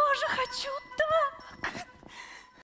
тоже хочу, да!